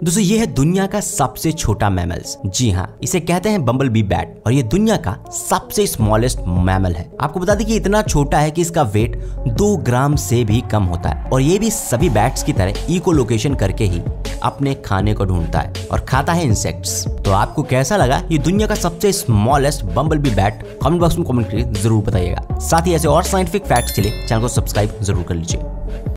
दोस्तों, ये है दुनिया का सबसे छोटा मैमल्स। जी हाँ इसे कहते हैं बम्बल बी बैट। और ये दुनिया का सबसे स्मॉलेस्ट मैमल है। आपको बता दें कि इतना छोटा है कि इसका वेट दो ग्राम से भी कम होता है। और ये भी सभी बैट्स की तरह इको लोकेशन करके ही अपने खाने को ढूंढता है और खाता है इंसेक्ट्स तो आपको कैसा लगा ये दुनिया का सबसे smallest bumble bee bat? Comment box में कमेंट करके ज़रूर बताइएगा। साथ ही ऐसे और साइंटिफिक फैक्ट्स के लिए चैनल को सब्सक्राइब ज़रूर कर लीजिए।